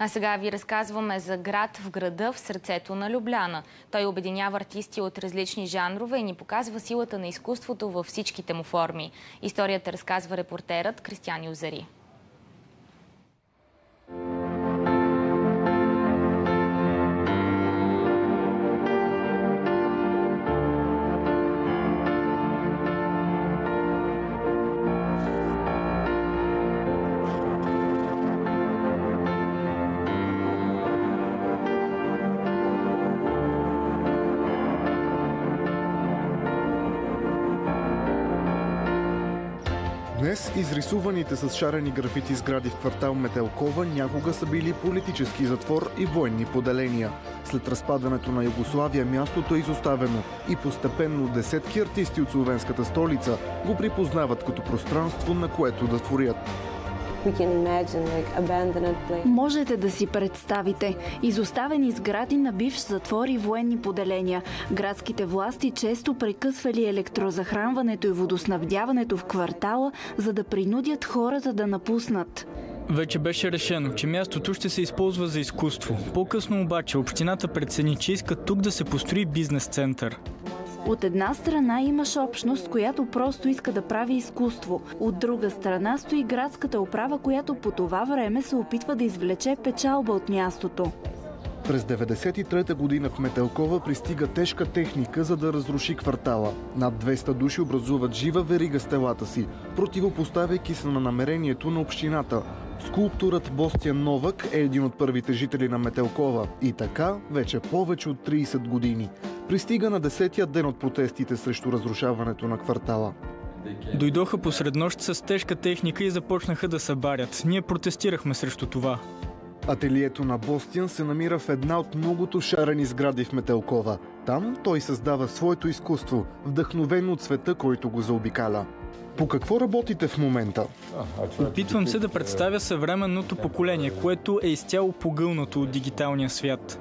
А сега ви разказваме за град в града в сърцето на Любляна. Той обединява артисти от различни жанрове и ни показва силата на изкуството във всичките му форми. Историята разказва репортерът Кристиан Юзари. Днес изрисуваните с шарени графити сгради в квартал Метелкова някога са били политически затвор и военни поделения. След разпадането на Югославия мястото е изоставено и постепенно десетки артисти от словенската столица го припознават като пространство, на което да творят. Можете да си представите изоставени сгради на бивш затвор и военни поделения. Градските власти често прекъсвали електрозахранването и водоснабдяването в квартала, за да принудят хората да напуснат. Вече беше решено, че мястото ще се използва за изкуство. По-късно обаче общината прецени, че иска тук да се построи бизнес център. От една страна имаш общност, която просто иска да прави изкуство. От друга страна стои градската управа, която по това време се опитва да извлече печалба от мястото. През 93-та година в Метелкова пристига тежка техника, за да разруши квартала. Над 200 души образуват жива верига с телата си, противопоставяйки се на намерението на общината. Скулпторът Бостян Новак е един от първите жители на Метелкова и така вече повече от 30 години. Пристига на 10-я ден от протестите срещу разрушаването на квартала. Дойдоха посред нощ с тежка техника и започнаха да събарят. Ние протестирахме срещу това. Ателието на Бостян се намира в една от многото шарени сгради в Метелкова. Там той създава своето изкуство, вдъхновено от света, който го заобикаля. По какво работите в момента? Опитвам се да представя съвременното поколение, което е изцяло погълнато от дигиталния свят.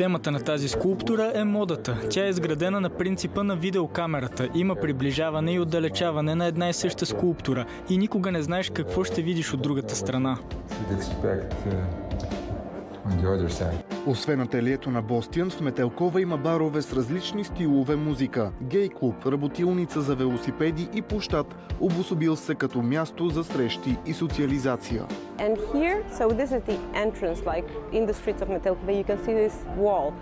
Темата на тази скулптура е модата. Тя е изградена на принципа на видеокамерата. Има приближаване и отдалечаване на една и съща скулптура и никога не знаеш какво ще видиш от другата страна. Освен ателието на Бостиан, в Метелкова има барове с различни стилове музика, гей клуб, работилница за велосипеди и площад, обособил се като място за срещи и социализация.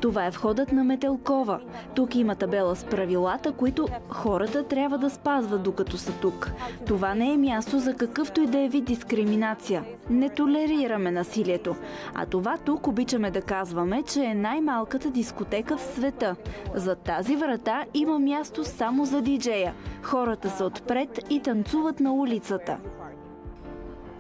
Това е входът на Метелкова. Тук има табела с правилата, които хората трябва да спазват докато са тук. Това не е място за какъвто и да е вид дискриминация. Не толерираме насилието. А това тук обичаме да казваме, че е най-малката дискотека в света. За тази врата има място само за диджея. Хората са отпред и танцуват на улицата.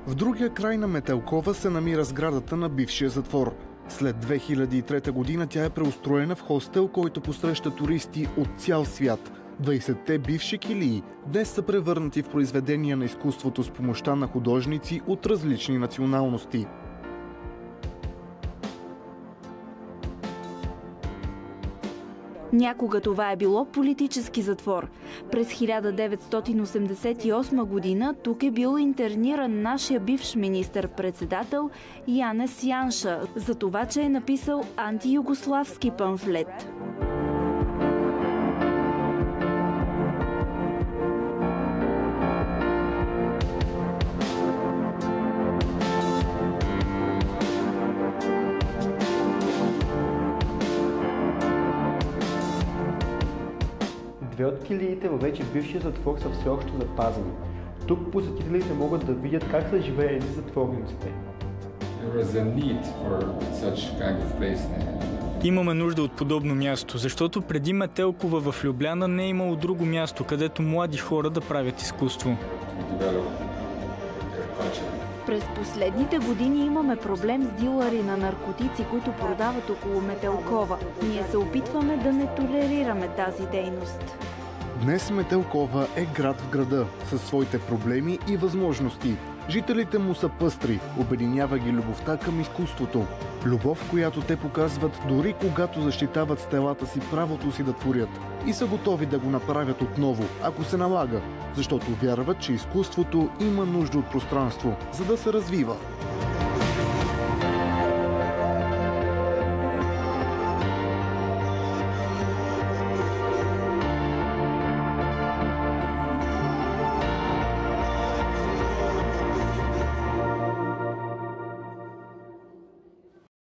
В другия край на Метелкова се намира сградата на бившия затвор. След 2003 година тя е преустроена в хостел, който посреща туристи от цял свят. 20-те бивши килии днес са превърнати в произведения на изкуството с помощта на художници от различни националности. Някога това е било политически затвор. През 1988 година тук е бил интерниран нашия бивш министър-председател Янес Янша за това, че е написал антиюгославски памфлет. Две от килиите във вече бившия затвор са все още запазени. Тук посетителите могат да видят как са живеели затворниците. Имаме нужда от подобно място, защото преди Метелкова в Любляна не е имало друго място, където млади хора да правят изкуство. През последните години имаме проблем с дилъри на наркотици, които продават около Метелкова. Ние се опитваме да не толерираме тази дейност. Днес Метелкова е град в града, със своите проблеми и възможности. Жителите му са пъстри, обединява ги любовта към изкуството. Любов, която те показват дори когато защитават стелата си правото си да творят и са готови да го направят отново, ако се налага, защото вярват, че изкуството има нужда от пространство, за да се развива.